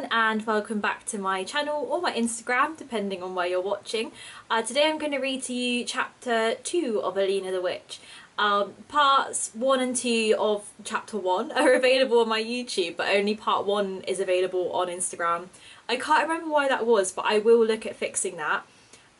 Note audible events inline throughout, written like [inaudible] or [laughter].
everyone and welcome back to my channel or my Instagram depending on where you're watching. Uh, today I'm going to read to you chapter 2 of Alina the Witch. Um, parts 1 and 2 of chapter 1 [laughs] are available on my YouTube but only part 1 is available on Instagram. I can't remember why that was but I will look at fixing that.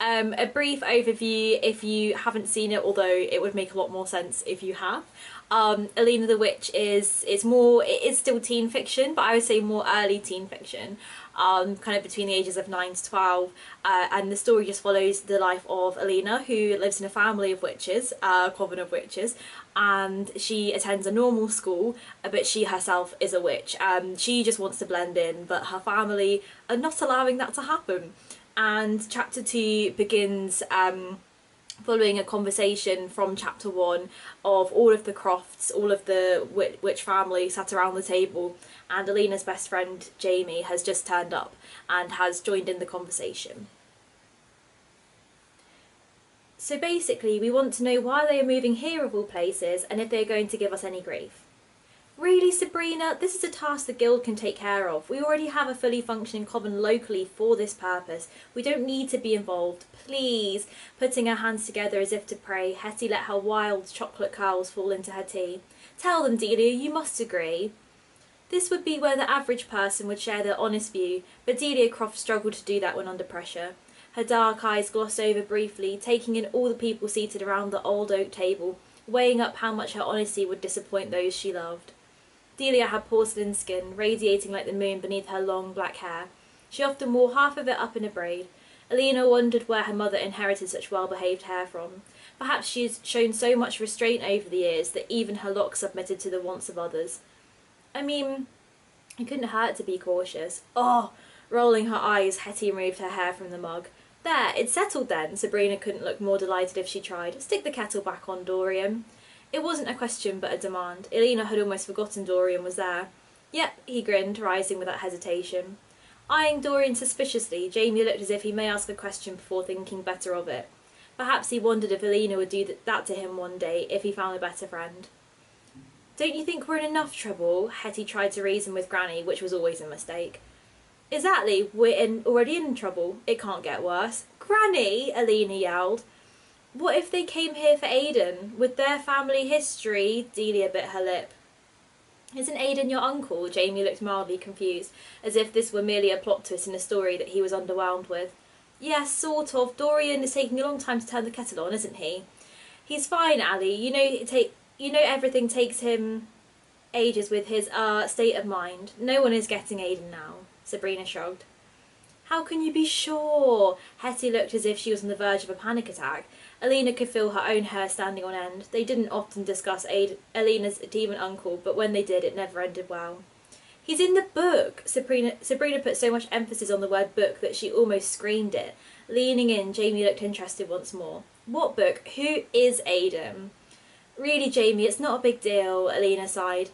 Um, a brief overview if you haven't seen it, although it would make a lot more sense if you have. Um, Alina the Witch is it's more it is still teen fiction, but I would say more early teen fiction, um, kind of between the ages of nine to twelve. Uh, and the story just follows the life of Alina, who lives in a family of witches, uh, a coven of witches, and she attends a normal school, but she herself is a witch. Um, she just wants to blend in, but her family are not allowing that to happen and chapter two begins um, following a conversation from chapter one of all of the Crofts, all of the witch family sat around the table, and Alina's best friend Jamie has just turned up and has joined in the conversation. So basically, we want to know why they are moving here of all places and if they're going to give us any grief. Really, Sabrina? This is a task the Guild can take care of. We already have a fully functioning coven locally for this purpose. We don't need to be involved. Please. Putting her hands together as if to pray, Hetty let her wild chocolate curls fall into her tea. Tell them, Delia, you must agree. This would be where the average person would share their honest view, but Delia Croft struggled to do that when under pressure. Her dark eyes glossed over briefly, taking in all the people seated around the old oak table, weighing up how much her honesty would disappoint those she loved. Delia had porcelain skin, radiating like the moon beneath her long black hair. She often wore half of it up in a braid. Alina wondered where her mother inherited such well-behaved hair from. Perhaps she had shown so much restraint over the years that even her locks submitted to the wants of others. I mean, it couldn't hurt to be cautious. Oh! Rolling her eyes, Hetty removed her hair from the mug. There, it's settled then. Sabrina couldn't look more delighted if she tried. Stick the kettle back on, Dorian. It wasn't a question but a demand. Alina had almost forgotten Dorian was there. Yep, he grinned, rising without hesitation. Eyeing Dorian suspiciously, Jamie looked as if he may ask a question before thinking better of it. Perhaps he wondered if Alina would do that to him one day if he found a better friend. Don't you think we're in enough trouble? Hetty tried to reason with Granny, which was always a mistake. Exactly, we're in, already in trouble. It can't get worse. Granny, Alina yelled. What if they came here for Aidan? With their family history, Delia bit her lip. Isn't Aidan your uncle? Jamie looked mildly confused, as if this were merely a plot twist in a story that he was underwhelmed with. Yes, sort of. Dorian is taking a long time to turn the kettle on, isn't he? He's fine, Ali. You know, take you know everything takes him ages with his uh state of mind. No one is getting Aidan now. Sabrina shrugged. How can you be sure? Hetty looked as if she was on the verge of a panic attack. Alina could feel her own hair standing on end. They didn't often discuss Aid Alina's demon uncle, but when they did, it never ended well. He's in the book! Sabrina, Sabrina put so much emphasis on the word book that she almost screamed it. Leaning in, Jamie looked interested once more. What book? Who is Aidan? Really, Jamie, it's not a big deal, Alina sighed.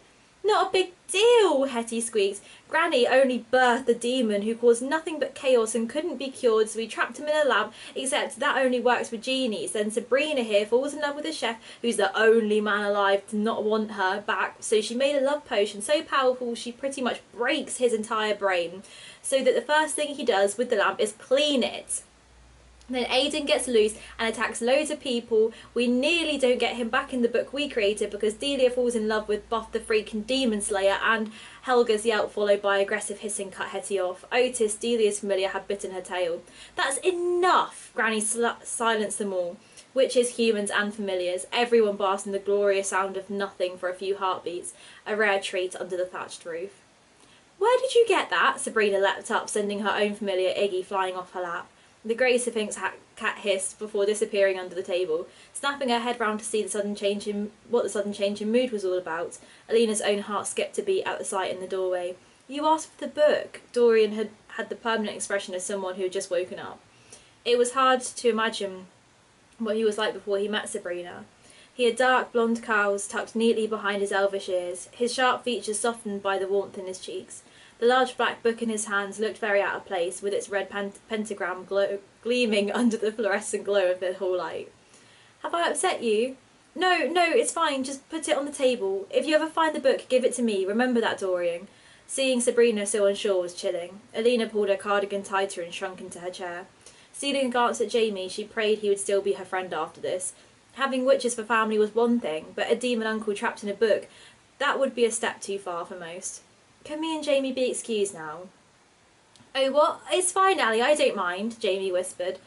Not a big deal, Hetty squeaked. Granny only birthed the demon who caused nothing but chaos and couldn't be cured, so we trapped him in a lab, except that only works with genies. Then Sabrina here falls in love with a chef who's the only man alive to not want her back, so she made a love potion so powerful she pretty much breaks his entire brain, so that the first thing he does with the lamp is clean it. Then Aidan gets loose and attacks loads of people. We nearly don't get him back in the book we created because Delia falls in love with Buff the freaking Demon Slayer and Helga's yelp followed by aggressive hissing cut Hetty off. Otis, Delia's familiar, had bitten her tail. That's enough! Granny silenced them all. Witches, humans and familiars, everyone basked in the glorious sound of nothing for a few heartbeats, a rare treat under the thatched roof. Where did you get that? Sabrina leapt up, sending her own familiar Iggy flying off her lap. The grey Sphynx cat hissed before disappearing under the table, snapping her head round to see the sudden change in what the sudden change in mood was all about. Alina's own heart skipped a beat at the sight in the doorway. You asked for the book. Dorian had had the permanent expression of someone who had just woken up. It was hard to imagine what he was like before he met Sabrina. He had dark blonde curls tucked neatly behind his elvish ears, his sharp features softened by the warmth in his cheeks. The large black book in his hands looked very out of place, with its red pentagram glow gleaming [laughs] under the fluorescent glow of the hall light. Have I upset you? No, no, it's fine. Just put it on the table. If you ever find the book, give it to me. Remember that, Dorian. Seeing Sabrina so unsure was chilling. Alina pulled her cardigan tighter and shrunk into her chair. Stealing a glance at Jamie, she prayed he would still be her friend after this. Having witches for family was one thing, but a demon uncle trapped in a book, that would be a step too far for most. Can me and Jamie be excused now? Oh, what? It's fine, Ali, I don't mind, Jamie whispered,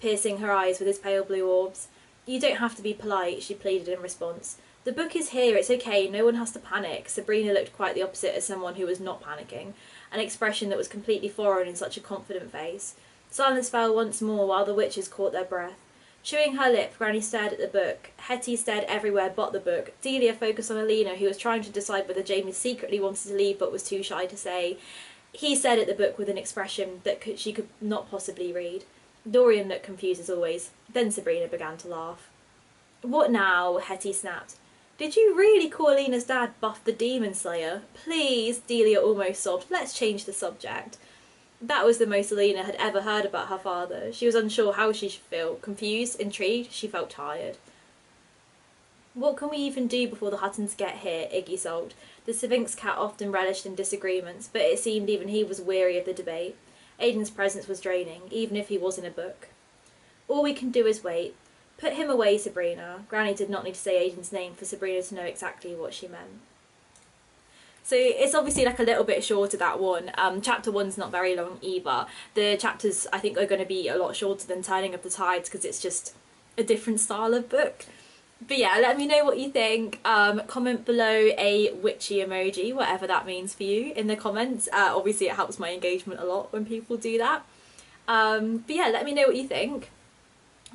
piercing her eyes with his pale blue orbs. You don't have to be polite, she pleaded in response. The book is here, it's okay, no one has to panic. Sabrina looked quite the opposite as someone who was not panicking, an expression that was completely foreign in such a confident face. Silence fell once more while the witches caught their breath. Chewing her lip, Granny stared at the book. Hetty stared everywhere but the book. Delia focused on Alina, who was trying to decide whether Jamie secretly wanted to leave but was too shy to say. He stared at the book with an expression that could, she could not possibly read. Dorian looked confused as always. Then Sabrina began to laugh. What now? Hetty snapped. Did you really call Alina's dad Buff the Demon Slayer? Please, Delia almost sobbed. Let's change the subject. That was the most Alina had ever heard about her father. She was unsure how she should feel. Confused, intrigued, she felt tired. What can we even do before the Huttons get here? Iggy sulked. The Sphynx cat often relished in disagreements, but it seemed even he was weary of the debate. Aidan's presence was draining, even if he was in a book. All we can do is wait. Put him away, Sabrina. Granny did not need to say Aidan's name for Sabrina to know exactly what she meant. So it's obviously like a little bit shorter that one. Um, chapter one's not very long either. The chapters I think are going to be a lot shorter than Turning of the Tides because it's just a different style of book. But yeah, let me know what you think. Um, comment below a witchy emoji, whatever that means for you, in the comments. Uh, obviously, it helps my engagement a lot when people do that. Um, but yeah, let me know what you think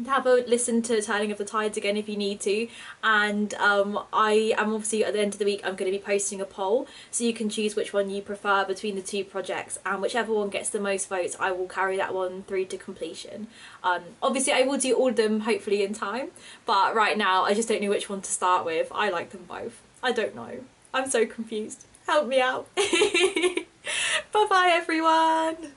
have a listen to Turning of the Tides again if you need to and um, I am obviously at the end of the week I'm going to be posting a poll so you can choose which one you prefer between the two projects and whichever one gets the most votes I will carry that one through to completion. Um, obviously I will do all of them hopefully in time but right now I just don't know which one to start with. I like them both. I don't know. I'm so confused. Help me out. [laughs] bye bye everyone.